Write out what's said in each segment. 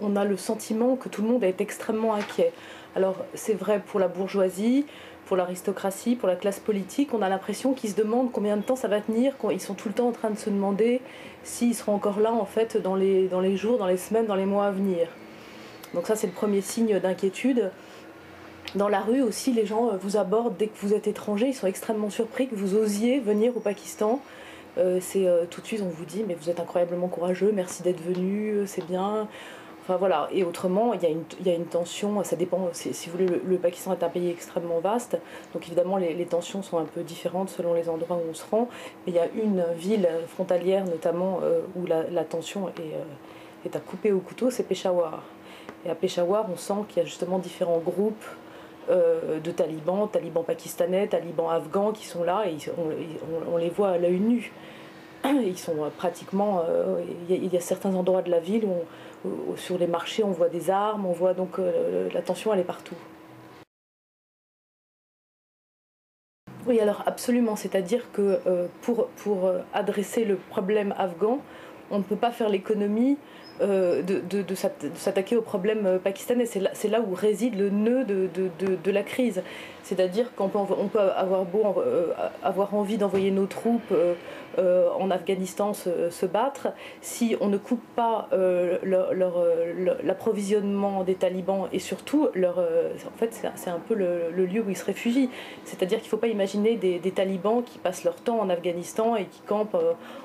On a le sentiment que tout le monde est extrêmement inquiet. Alors c'est vrai pour la bourgeoisie, pour l'aristocratie, pour la classe politique, on a l'impression qu'ils se demandent combien de temps ça va tenir, ils sont tout le temps en train de se demander s'ils seront encore là en fait dans les, jours, dans les semaines, dans les mois à venir. Donc ça c'est le premier signe d'inquiétude. Dans la rue aussi, les gens euh, vous abordent dès que vous êtes étranger, ils sont extrêmement surpris que vous osiez venir au Pakistan. Euh, c'est euh, tout de suite on vous dit mais vous êtes incroyablement courageux, merci d'être venu, c'est bien. Enfin voilà, et autrement, il y a une, tension, ça dépend, si, vous voulez, le, Pakistan est un pays extrêmement vaste, donc évidemment les, tensions sont un peu différentes selon les endroits où on se rend, mais il y a une ville frontalière notamment où la, tension est, est, à couper au couteau, c'est Peshawar. Et à Peshawar, on sent qu'il y a justement différents groupes euh, de talibans, talibans pakistanais, talibans afghans qui sont là et on, les voit à l'œil nu. Ils sont pratiquement. Euh, il y, a certains endroits de la ville où, sur les marchés on voit des armes, on voit donc euh, la tension elle est partout. Oui, alors absolument, c'est-à-dire que pour, pour adresser le problème afghan, on ne peut pas faire l'économie euh, de, de, s'attaquer au problème euh, pakistanais. C'est là, là, où réside le nœud de, de la crise. C'est-à-dire qu'on peut, avoir beau euh, avoir envie d'envoyer nos troupes en Afghanistan se, battre, si on ne coupe pas l'approvisionnement des talibans et surtout leur, en fait c'est un peu le, lieu où ils se réfugient. C'est-à-dire qu'il ne faut pas imaginer des, talibans qui passent leur temps en Afghanistan et qui campent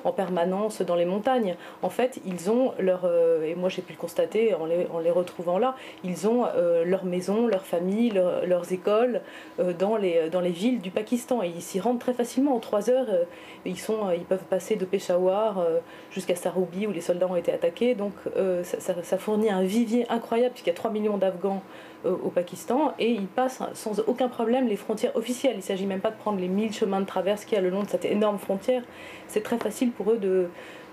en permanence dans les montagnes. En fait, ils ont leur euh, et moi j'ai pu le constater en les, retrouvant là, ils ont euh, leur maison, leur famille, leurs écoles euh, dans, les, dans les villes du Pakistan et ils s'y rendent très facilement en trois heures. ils, sont, ils peuvent passer de Peshawar jusqu'à Saroubi où les soldats ont été attaqués. Donc ça, fournit un vivier incroyable puisqu'il y a 3 millions d'Afghans au Pakistan et ils passent sans aucun problème les frontières officielles. Il ne s'agit même pas de prendre les 1000 chemins de traverse qu'il y a le long de cette énorme frontière. C'est très facile pour eux de,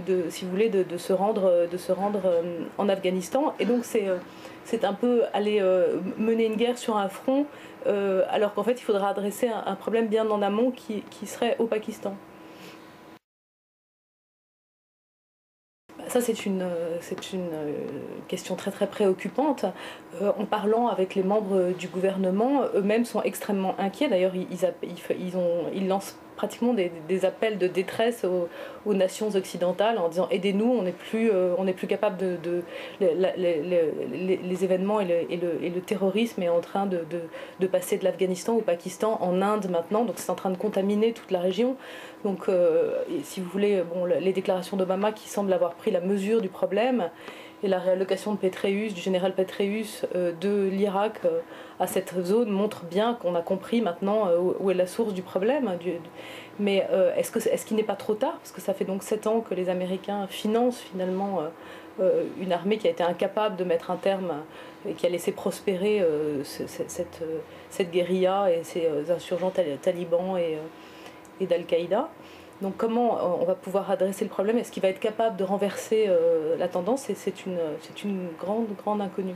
de si vous voulez, de, se rendre, de se rendre euh, en Afghanistan. Et donc c'est euh, c'est un peu aller euh, mener une guerre sur un front, alors qu'en fait il faudra adresser un, problème bien en amont qui, serait au Pakistan. Ça, c'est une, c'est une question très très préoccupante. en parlant avec les membres du gouvernement, eux-mêmes sont extrêmement inquiets. D'ailleurs, ils, ont, ils lancent pratiquement des, appels de détresse aux, nations occidentales en disant aidez-nous, on n'est plus, euh, plus capable de... les, événements et le, terrorisme est en train de, de passer de l'Afghanistan au Pakistan, en Inde maintenant, donc c'est en train de contaminer toute la région. Donc euh, si vous voulez, bon, les déclarations d'Obama qui semblent avoir pris la mesure du problème, et la réallocation de Petreus, du général Petreus euh, de l'Irak euh, à cette zone montre bien qu'on a compris maintenant euh, où est la source du problème. mais est-ce qu'il est n'est pas trop tard? Parce que ça fait donc sept ans que les Américains financent finalement une armée qui a été incapable de mettre un terme et qui a laissé prospérer cette, guérilla et ces insurgents talibans et d'Al-Qaïda. Donc comment euh, on va pouvoir adresser le problème? Est-ce qu'il va être capable de renverser euh, la tendance? C'est une, une grande, grande inconnue.